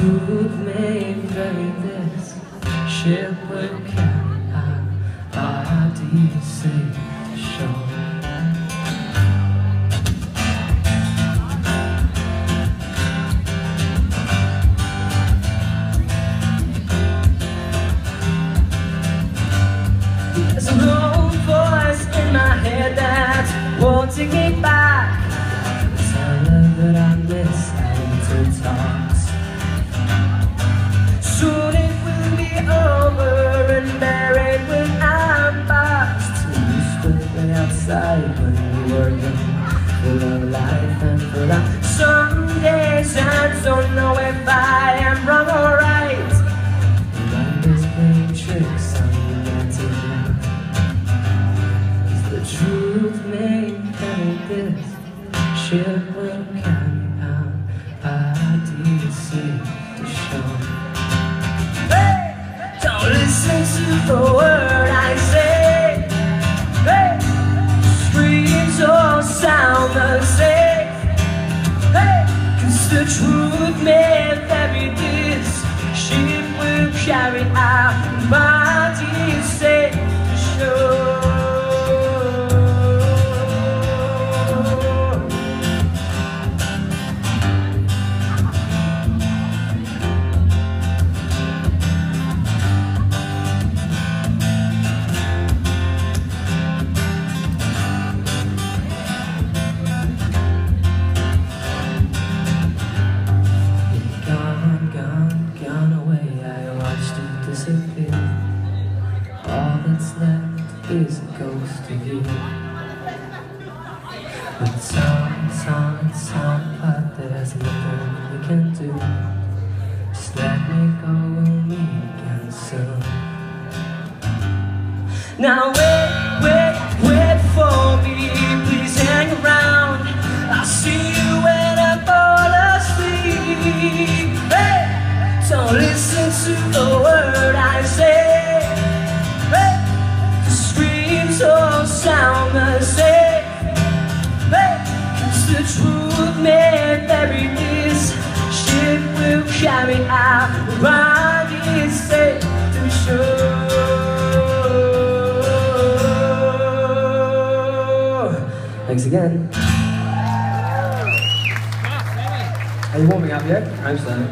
truth may vary this ship will to. There's a lone voice in my head that's wanting me back. This ship will carry our bodies safe to shore. Hey! Don't listen to the word I say. Hey! Screams all sound the same. Hey! 'Cause the truth may vary this ship will carry our bodies that's left is a ghost of you. It's on, it's on, but there's nothing we can do. Just let me go and meet again soon. Now wait, wait, wait for me. Please hang around. I'll see you when I fall asleep. Hey, don't listen to the word I say. Carry our safe to shore. Thanks again. Are you warming up yet? I'm sorry.